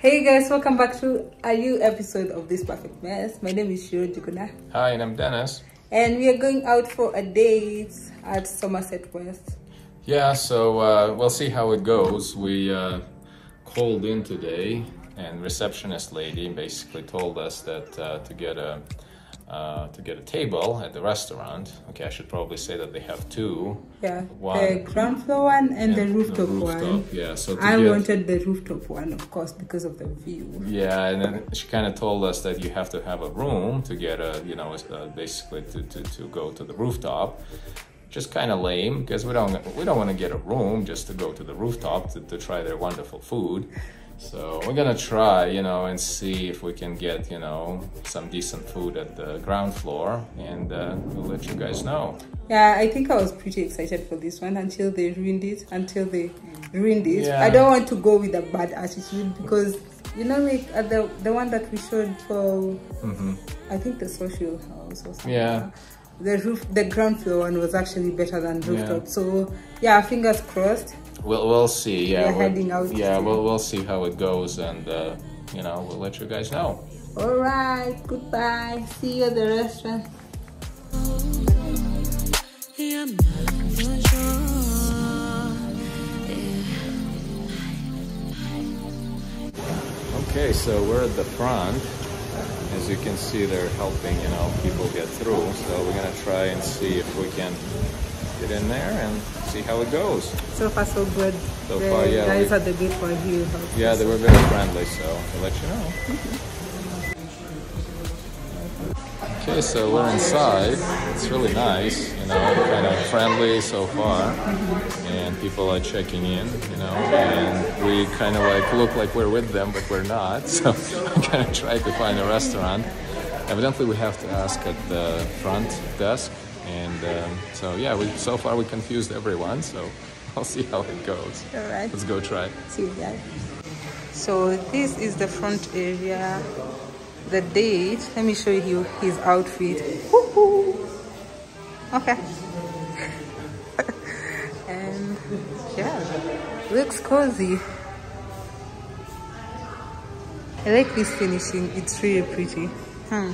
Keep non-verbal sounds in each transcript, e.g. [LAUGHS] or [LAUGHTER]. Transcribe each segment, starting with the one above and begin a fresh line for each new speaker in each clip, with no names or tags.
Hey guys, welcome back to a new episode of This Perfect Mess. My name is Sheeroh Njuguna,
Hi, and I'm Dennis.
and we are going out for a date at Somerset West.
Yeah, so uh, we'll see how it goes. We uh, called in today, and receptionist lady basically told us that uh, to get a uh, to get a table at the restaurant. Okay, I should probably say that they have two.
Yeah,
One.
the ground floor one and the
and
rooftop, one.
Yeah, so
I
get,
wanted the rooftop one, of course, because of the view.
Yeah, and then she kind of told us that you have to have a room to get a, you know, uh, basically to, to, to go to the rooftop. Just kind of lame because we don't we don't want to get a room just to go to the rooftop to, to try their wonderful food. So we're gonna try, you know, and see if we can get, you know, some decent food at the ground floor, and uh, we'll let you guys know.
Yeah, I think I was pretty excited for this one until they ruined it. Until they ruined it.
Yeah.
I don't want to go with a bad attitude because you know, like uh, the the one that we showed for, I think the social house or something.
Yeah.
The roof, the ground floor one was actually better than
Yeah.
rooftop. So yeah, fingers crossed.
We'll we'll see. Yeah,
We're
we'll-
heading out
Yeah, we'll we'll see how it goes, and uh, you know, we'll let you guys know.
All right, goodbye. See you at the restaurant.
Yeah, I'm not for sure.
Okay, so we're at the front. As you can see, they're helping, you know, people get through. So we're gonna try and see if we can get in there and see how it goes.
So far, so good.
So
the
far, yeah,
guys
we-
at the gate were here.
Yeah, they were very friendly, so I'll let you know. Okay, so we're inside. It's really nice, you know, kind of friendly so far. And people are checking in, you know, and we kind of like look like we're with them, but we're not. [LAUGHS] So I'm gonna try to find a restaurant. Evidently, we have to ask at the front desk. And um, so, yeah, we so far we confused everyone, so [LAUGHS] I'll see how it goes.
All right.
Let's go try.
See you guys. So this is the front area. The date. Let me show you his outfit. Okay. [LAUGHS] and yeah, looks cozy. I like this finishing. It's really pretty. Hmm.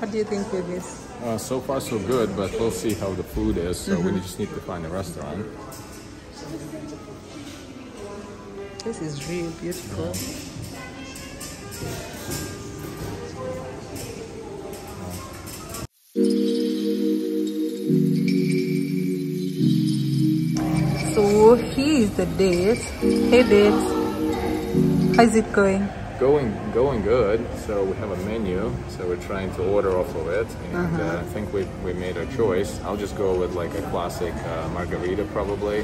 What do you think of this?
Uh, so far, so good, but we'll see how the food is. So we just need to find a restaurant.
This is really beautiful. So here is the date. Hey date. How's it going?
Going, going good. So we have a menu. So we're trying to order off of it, and uh, I think we we made our choice. I'll just go with like a classic uh, margarita, probably.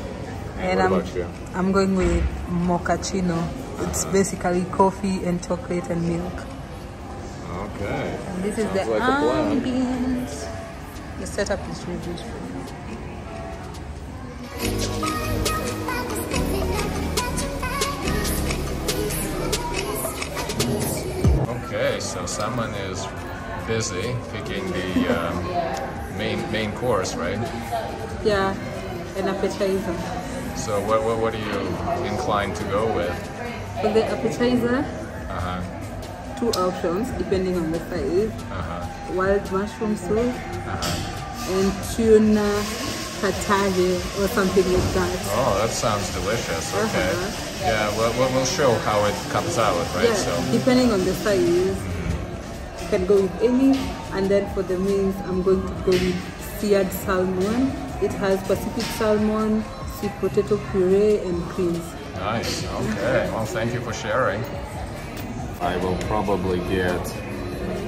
And, what
I'm? I'm going with mochaccino. It's basically coffee and chocolate and milk.
Okay.
And this is the
like
ambience. The setup is really beautiful.
Okay, so someone is busy picking the um, main main course, right?
Yeah, an appetizer.
So what what, what are you inclined to go with?
For the appetizer,
Uh huh.
two options depending on the size.
Uh huh.
Wild mushroom soup
Uh-huh.
and tuna tartare or something like that.
Oh, that sounds delicious. Okay.
Uh-huh.
Yeah, well, we'll we'll show how it comes out, right?
Yeah,
So,
depending on the size, you can go with any. And then for the mains, I'm going to go with seared salmon. It has Pacific salmon, sweet potato puree, and creams.
nice. Okay. Well, thank you for sharing. I will probably get.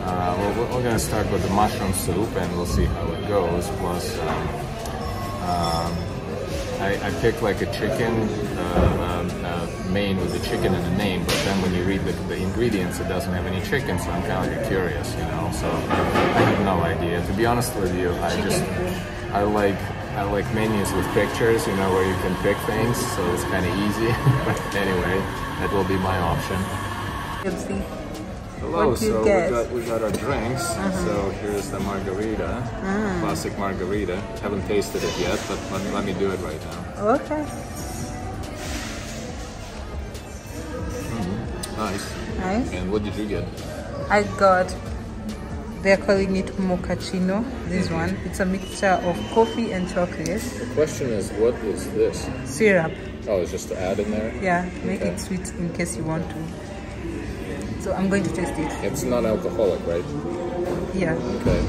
Uh, well, we're- we're gonna start with the mushroom soup, and we'll see how it goes. Plus, um, um, I, I picked like a chicken uh, um, uh, main with the chicken in the name, but then when you read the, the ingredients, it doesn't have any chicken, so I'm kind of like curious, you know. So I have no idea. To be honest with you, I just I like I like menus with pictures, you know, where you can pick things, so it's kind of easy. [LAUGHS] but anyway, that will be my option. Hello, so we got we got our drinks. Uh-huh. So here's the margarita, mm. classic margarita. Haven't tasted it yet, but let, let me do it right now.
Okay. Mm-hmm.
Nice.
Right?
And what did you get?
I got, they're calling it mochaccino, this mm-hmm. one. It's a mixture of coffee and chocolate,
The question is, what is this?
syrup.
Oh, it's just to add in there?
Yeah, make
Okay.
it sweet in case you want to. So I'm going to taste it.
It's non-alcoholic, right?
Yeah.
Okay.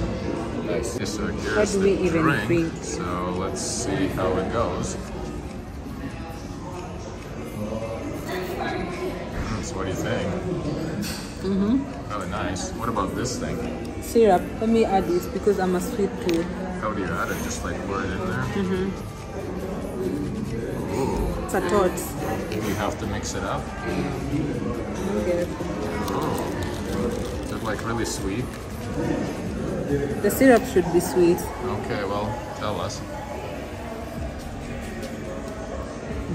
Nice. So here's
What do we
the
even
drink.
drink?
So let's see how it goes. Mm, so what do you think? Mm-hmm. Really nice. What about this thing?
Syrup. Let me add this because I'm a sweet tooth.
How do you add it? Just like pour it in there? Mm-hmm. Ooh.
It's a tot.
You have to mix it up.
Okay.
Oh. Is it like really sweet?
The syrup should be sweet.
Okay, well, tell us.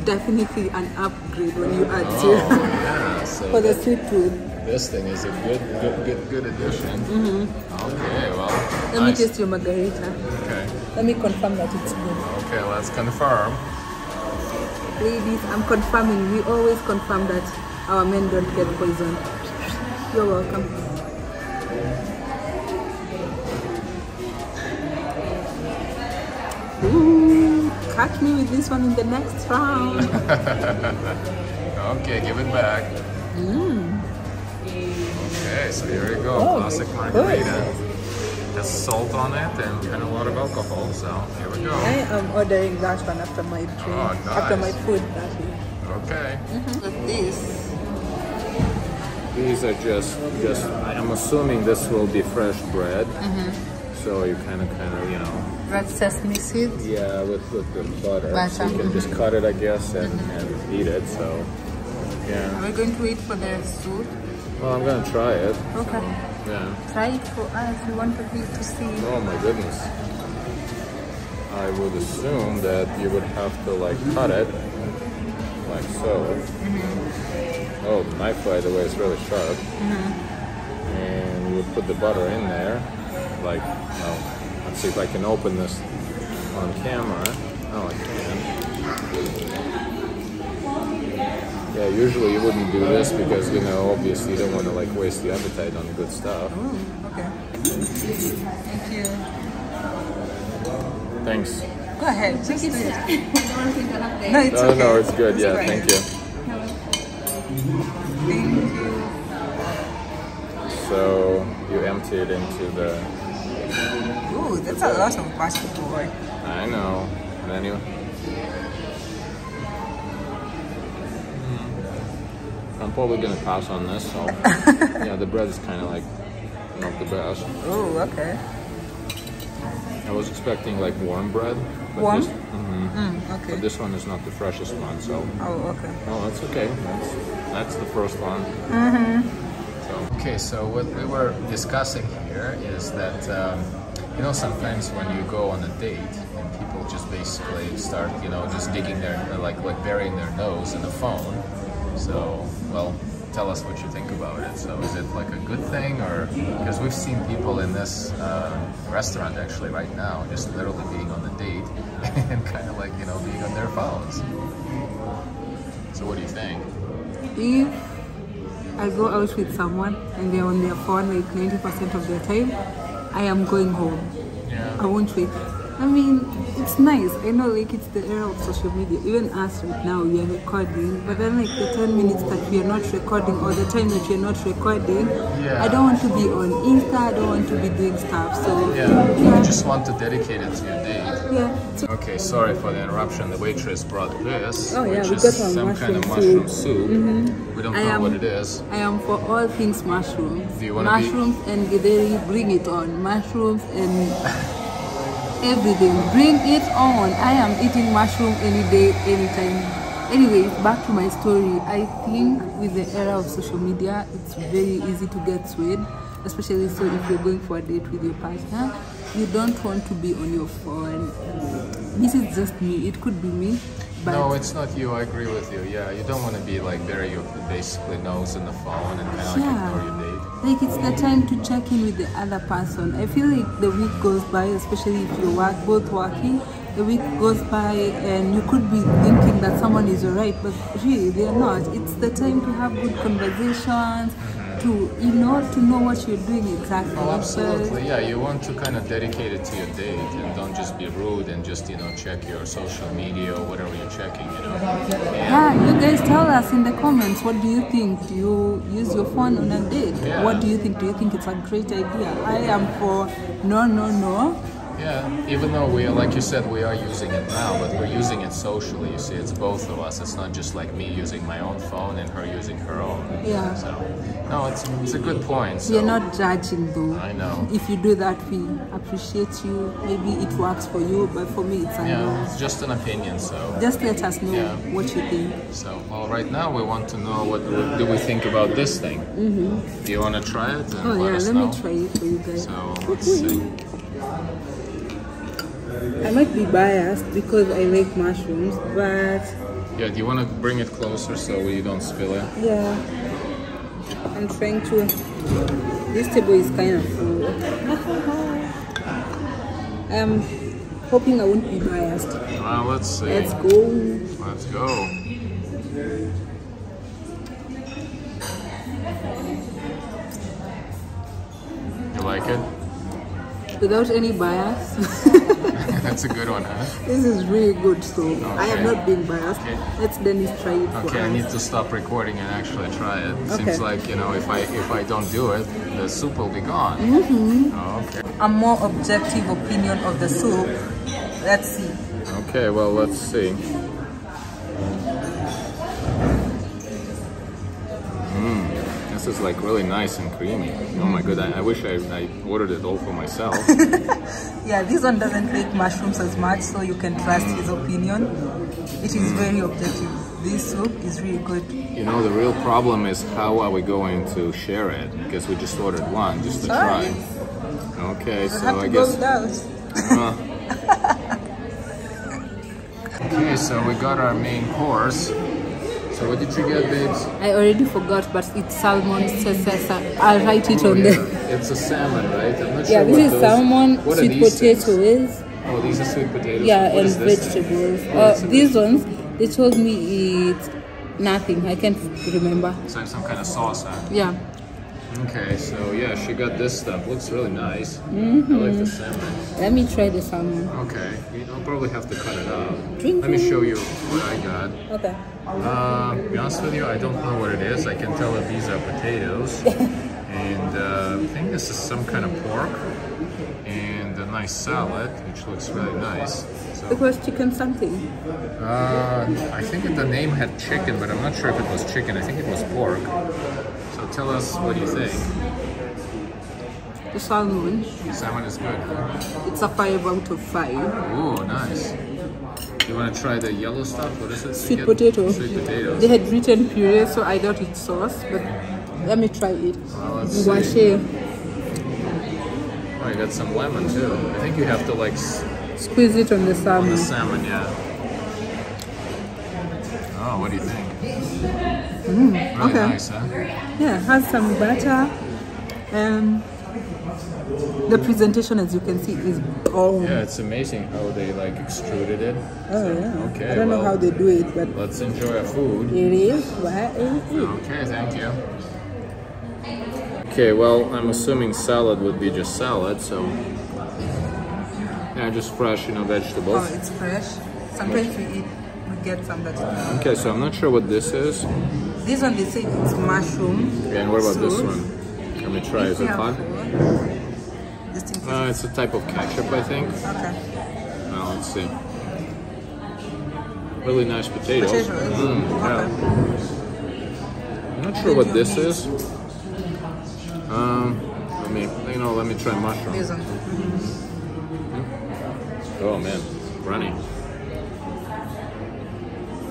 Definitely an upgrade when you add
Oh,
syrup
yeah. So [LAUGHS]
for the sweet tooth.
this thing is a good, good, good, good addition. Mm-hmm. Okay, well,
Let me taste your margarita.
Okay,
Let me confirm that it's good.
okay, let's confirm.
Ladies, I'm confirming. We always confirm that our men don't get poisoned. You're welcome. Ooh, catch me with this one in the next round. [LAUGHS]
Okay, give it back. Mm. Okay, so here we go.
Oh,
Classic
good.
Margarita. Has salt on it and kind of a lot of alcohol. So here we go.
I am ordering that one after my drink,
Oh,
after my food. That is.
Okay. Mm-hmm.
With this,
These are just, just. I'm assuming this will be fresh bread. Mm-hmm. So you kind of, kind of, you know,
red sesame seeds.
Yeah, with, with the butter.
Butter,
So you can just mm-hmm. cut it, I guess, and, and eat it. So, yeah.
Are we going to wait for the soup?
Well, I'm gonna try it.
Okay.
Yeah.
Try it for us. We want to, be, to see.
Oh my goodness. I would assume that you would have to like cut it, like so. Oh, the knife, by the way, is really sharp. Mm-hmm. And you would put the butter in there, like. Well, let's see if I can open this on camera. Oh, I can. Yeah, usually you wouldn't do this because you know, obviously, you don't want to like waste the appetite on the good stuff.
Oh, okay. Thank you.
Thanks.
Go ahead. Just do it. [LAUGHS] No, it's
No,
okay.
no, it's good.
It's
Yeah,
alright.
thank you.
Thank you.
So you empty it into the.
Ooh, that's a lot of basketball.
I know. And then you. I'm probably gonna pass on this. So [LAUGHS] yeah, the bread is kind of like not the best.
Oh, okay.
I was expecting like warm bread. But
Warm?
This, Mhm.
Mm, okay.
But this one is not the freshest one, so.
Oh, okay.
Oh, that's okay. That's that's the first one. Mm-hmm. So. Okay, so what we were discussing here is that um, you know sometimes when you go on a date and people just basically start you know just digging their like like burying their nose in the phone. So well, tell us what you think about it. So is it like a good thing or because we've seen people in this uh, restaurant actually right now just literally being on the date [LAUGHS] and kind of like you know being on their phones. So what do you think?
If I go out with someone and they're on their phone like 90% of their time, I am going home. I won't wait. I mean, it's nice. I know, like, it's the era of social media. Even us right now, we are recording. But then, like, the 10 minutes that we are not recording or the time that we are not recording,
Yeah.
I don't want to be on Insta. I don't want to be doing stuff. So,
Yeah,
yeah.
you just want to dedicate it to your date.
yeah. So,
Okay, sorry for the interruption. The waitress brought this,
Oh, yeah,
which is
some
kind of
mushroom soup.
soup. Mm-hmm. We don't
I
know
am-
what it is.
I am for all things mushrooms.
Do you be-
mushrooms and githeri, bring it on. Mushrooms and [LAUGHS] everything, bring it on. I am eating mushroom any day, anytime. Anyways, back to my story. I think with the era of social media, it's very easy to get swayed, especially so if you're going for a date with your partner. You don't want to be on your phone. This is just me. It could be me, but
No, it's not you. I agree with you. Yeah, you don't want to be like your basically nose in the phone and kind of like
Yeah.
ignore your date.
Like it's the time to check in with the other person. I feel like the week goes by, especially if you're work, both working, the week goes by and you could be thinking that someone is alright, but really they are not. It's the time to have good conversations, to you know, to know what you're doing exactly.
Oh,
But-
absolutely. Yeah, you want to kind of dedicate it to your date and don't just be rude and just, you know, check your social media or whatever you're checking, you know.
Yeah, you guys tell us in the comments what do you think? Do you use your phone on a date?
Yeah.
What do you think? Do you think it's a great idea? I am for no, no, no.
Yeah, even though we are, like you said, we are using it now, but we're using it socially. You see, it's both of us. It's not just like me using my own phone and her using her own.
Yeah.
So, no, it's, it's a good point. So,
We're not judging though.
I know.
If you do that, we appreciate you. Maybe it works for you, but for me, it's
Yeah,
no.
it's just an opinion. So,
Just let us know
Yeah.
what you think.
so well, right now we want to know what do we think about this thing. Mm-hmm. Do you want to try it?
Oh
let
yeah, let
know?
me try it for you guys.
So let's see.
I might be biased because I like mushrooms, but
Yeah, do you want to bring it closer so we don't spill it?
yeah, I'm trying to. This table is kind of full. [LAUGHS] I'm hoping I won't be biased.
Well, let's see.
Let's go.
Let's go. You like it?
Without any bias, [LAUGHS]
That's a good one, huh?
this is really good. So I am
Okay.
not being biased.
Okay.
Let's Dennis try it for
Okay, I
us.
need to stop recording and actually try it.
Okay.
Seems like you know, if I if I don't do it, the soup will be gone. Mm-hmm. okay.
a more objective opinion of the soup. Let's see.
Okay. Well, let's see. This is like really nice and creamy. Oh my god! I, I wish I, I ordered it all for myself. [LAUGHS]
Yeah, this one doesn't like mushrooms as much, so you can trust his opinion. It is very objective. This soup is really good.
You know, the real problem is how are we going to share it? Because we just ordered one just to
Sorry.
try. Okay, so I guess. Uh. [LAUGHS] [LAUGHS] okay, so we got our main course. So what did you get, babes?
I already forgot, but it's salmon sesesa. I'll write it on
yeah.
there.
It's a salmon, right? I'm not
Yeah,
sure
this
what
is
those-
salmon,
what are
sweet
these
potato
things?
is.
Oh, these are sweet potatoes.
Yeah,
What
and
is this
vegetables.
What
Uh, these ones, they told me it's nothing. I can't remember.
It's like some kind of sauce, huh?
Yeah.
Okay, so yeah, she got this stuff. Looks really nice.
Mm-hmm.
I like the salmon.
Let me try the salmon.
Okay, I'll probably have to cut it out.
Drink
Let me show you what I got.
Okay.
Uh, to be honest with you, I don't know what it is. I can tell that these are potatoes. [LAUGHS] and uh, I think this is some kind of pork. And a nice salad, which looks really nice. So, It
was chicken something.
uh, I think the name had chicken, but I'm not sure if it was chicken. I think it was pork. So tell us what you think.
The salmon.
Salmon is good.
It's a five out of five.
Ooh, nice. You want to try the yellow stuff? What is it?
Sweet potato.
Sweet potatoes.
They had written puree, so I thought it's sauce, but let me try it.
Well, let's. Oh, you got some lemon too. I think you have to like
Squeeze it on the
on
salmon.
the salmon, yeah. Oh, what do you think? really
Mm, okay.
nice, huh?
Yeah, has some butter. Um, the presentation, as you can see, is oh,
Yeah, it's amazing how they like extruded it.
oh yeah.
okay,
I don't know how they do it, but
Let's enjoy our food.
it is what it is.
Okay, thank you. Okay, well, I'm assuming salad would be just salad, so yeah, just fresh, you know, vegetables.
Oh, it's fresh. Sometimes we eat, we get some that.
Okay, so I'm not sure what this is.
This one they say it's mushroom.
Okay, and what about this one? Let me try. Is it hot?
Is
Uh, it's a type of ketchup, I think.
okay.
Well, let's see. Really nice potatoes.
Potatoes.
Mm, yeah. I'm not sure what this is. Um, let me, you know, let me try mushroom.
One.
Oh man, runny.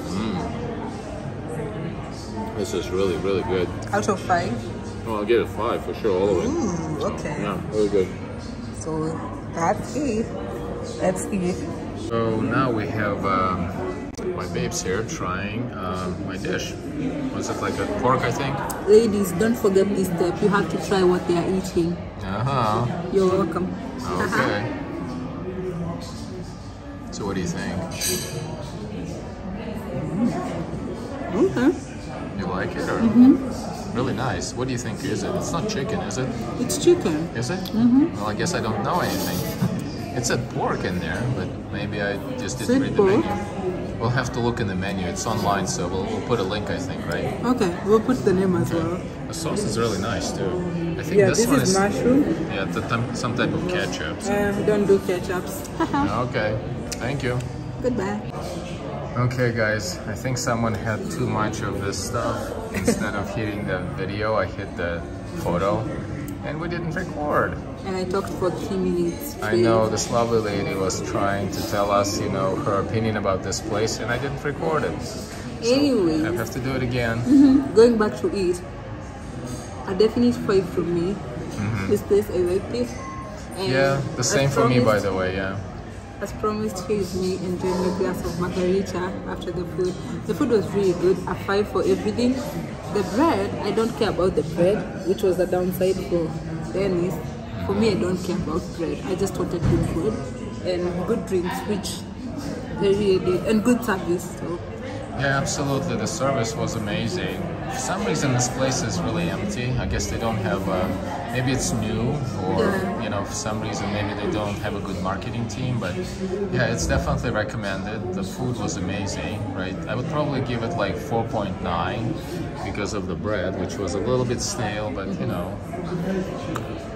Mm. This is really, really good.
Out of five.
Oh, I'll give it five for sure, all of it.
Ooh, okay.
Yeah, really good.
So that's it. That's it.
So now we have um, my babes here trying um, my dish. Was it like a pork, I think?
Ladies, don't forget this step. You have to try what they are eating.
Uh huh.
You're welcome.
Okay. So what do you think?
Okay.
You like it or? Really nice. What do you think is it? It's not chicken, is it?
It's chicken.
Is it? Mm-hmm. Well, I guess I don't know anything. [LAUGHS] it said pork in there, but maybe I just didn't read the
pork?
menu. We'll have to look in the menu. It's online, so we'll, we'll put a link, I think, right?
Okay, we'll put the name as well.
The sauce is really nice too. I think
Yeah,
this,
this,
one
is,
is
mushroom.
yeah, the, some- some type of ketchup. so-
Uh, don't do ketchups. [LAUGHS]
Okay, thank you.
Goodbye.
Okay guys, I think someone had too much of this stuff. [LAUGHS] Instead of hitting the video, I hit the photo and we didn't record.
And I talked for three minutes.
I know this lovely lady was trying to tell us, you know, her opinion about this place and I didn't record it.
Anyway,
I have to do it again. Mm-hmm.
going back to it, a definite five for me. Mm-hmm. This place, I like it. And.
Yeah, the same for me by the way, yeah.
As promised, is me enjoying a glass of margarita after the food. The food was really good. A five for everything. The bread, I don't care about the bread, which was a downside for Dennis. For me, I don't care about bread. I just wanted good food and good drinks, which they really did, and good service. So
Yeah, absolutely. The service was amazing. For some reason, this place is really empty. I guess they don't have. Uh, maybe it's new, or you know, for some reason, maybe they don't have a good marketing team. But yeah, it's definitely recommended. The food was amazing, right? I would probably give it like 4.9 because of the bread, which was a little bit stale, but you know,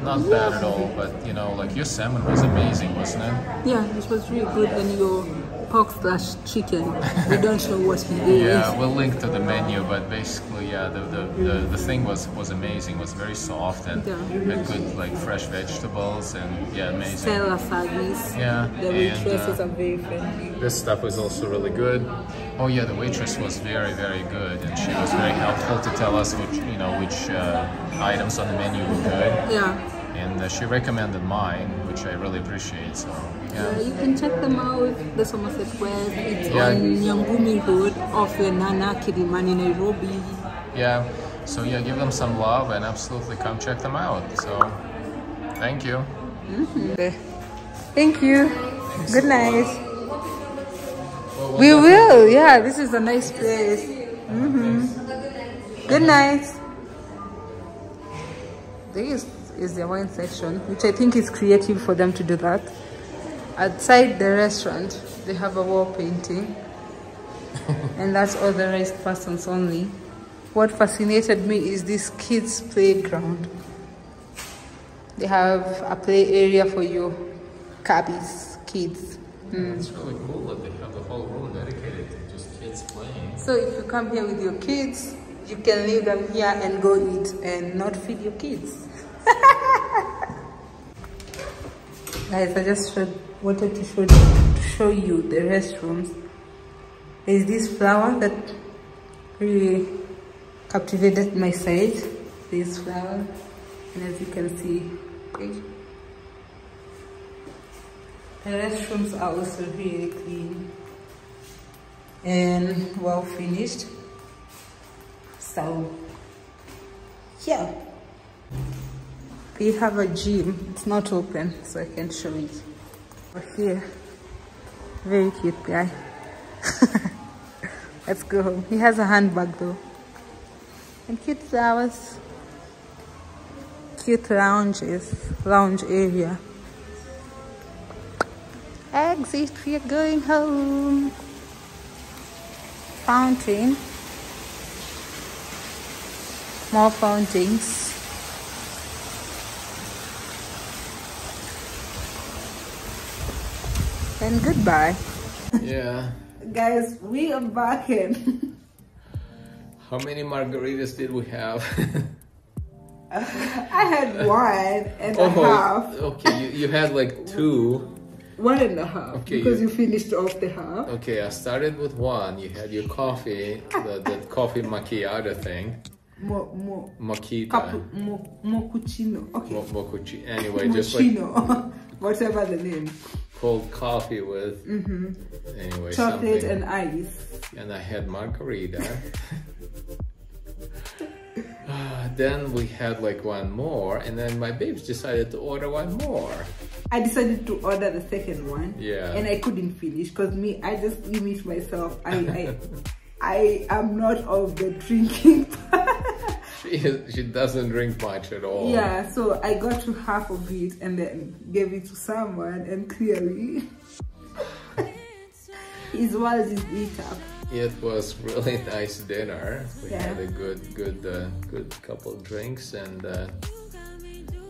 not bad at all. But you know, like your salmon was amazing, wasn't it?
yeah, it was really good. And your pork slash chicken, we don't know what he ate. [LAUGHS]
Yeah, we'll link to the menu, but basically, yeah, the, the, the, the thing was was amazing. It was very soft and
Yeah.
had good like fresh vegetables and yeah, amazing.
Stellar service.
Yeah,
The waitresses
uh,
are very friendly.
This stuff was also really good. Oh yeah, the waitress was very very good, and she was very helpful to tell us which you know which uh, items on the menu were good,
Yeah.
and uh, she recommended mine, which I really appreciate. So
Uh,
yeah.
you can check them out. The Somerset West. It's
Yeah.
on Nyangumi Road off Lenana, Kilimani, Nairobi.
Yeah, so yeah, give them some love and absolutely come check them out. So, thank you.
Thank you. Good night. We will. Yeah, this is a nice place. Mm -hmm. Good night. This is the wine section, which I think is creative for them to do that. Outside the restaurant, they have a wall painting, [LAUGHS] and that's authorized persons only. What fascinated me is this kids' playground. They have a play area for your cabbies, kids. Hmm.
It's really cool that they have the whole room dedicated to just kids playing.
So if you come here with your kids, you can leave them here and go eat and not feed your kids. [LAUGHS] Guys, I just showed, wanted to show, to show you the restrooms. There's this flower that really captivated my sight. This flower, and as you can see, okay, the restrooms are also really clean and well finished. So, yeah. We have a gym. It's not open, so I can't show it. Over here, very cute guy. [LAUGHS] Let's go home. He has a handbag though. And cute flowers. Cute lounges, lounge area. Exit, we are going home. Fountain. More fountains. And goodbye.
Yeah. [LAUGHS]
Guys, we are back in. [LAUGHS]
How many margaritas did we have? [LAUGHS]
I had one and a
oh,
half.
okay. You, you had like two.
One and a half.
Okay,
because
you-
you finished off the half.
Okay, I started with one. You had your coffee, the, the coffee macchiato thing.
Mo, mo,
Makita.
capu, mo, mocuccino. Okay.
Mo-. Anyway, just like
Whatever the name.
Cold coffee with anyway
Chocolate
something.
and ice.
and I had margarita. Uh, [LAUGHS] then we had like one more, and then my babes decided to order one more.
I decided to order the second one.
Yeah.
And I couldn't finish because me, I just limit myself. I, I, [LAUGHS] I am not of the drinking. [LAUGHS]
She she doesn't drink much at all.
yeah, so I got to half of it and then gave it to someone, and clearly, [LAUGHS] his world is lit up.
It was really [LAUGHS] nice dinner. We
Yeah.
had a good good uh, good couple drinks and uh,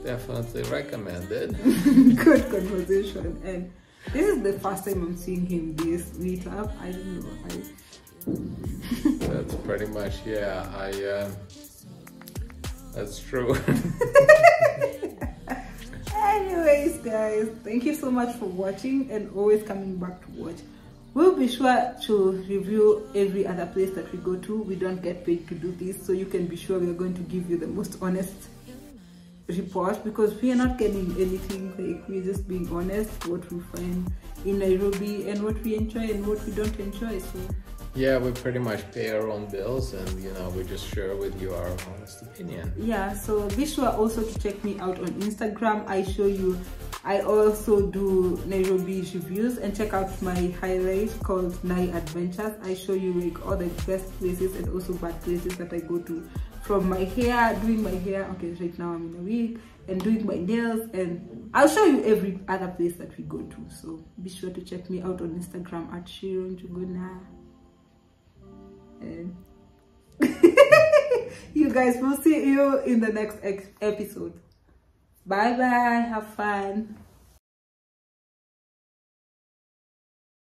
definitely recommended. [LAUGHS]
Good conversation, and this is the first time I'm seeing him this lit up. I don't know. I,
That's pretty much yeah. I uh, that's true. [LAUGHS]
Anyways, guys, thank you so much for watching and always coming back to watch. We'll be sure to review every other place that we go to. We don't get paid to do this, so you can be sure we are going to give you the most honest report because we are not getting anything like we're just being honest what we find in Nairobi and what we enjoy and what we don't enjoy. So
yeah, we pretty much pay our own bills, and you know we just share with you our honest opinion.
yeah so be sure also to check me out on instagram i show you i also do nairobi reviews and check out my highlight called nai adventures i show you like all the best places and also bad places that i go to from my hair doing my hair okay right now i'm in a wig and doing my nails and i'll show you every other place that we go to so be sure to check me out on instagram at Sheeroh Njuguna. [LAUGHS] you guys will see you in the next episode. Bye bye have fun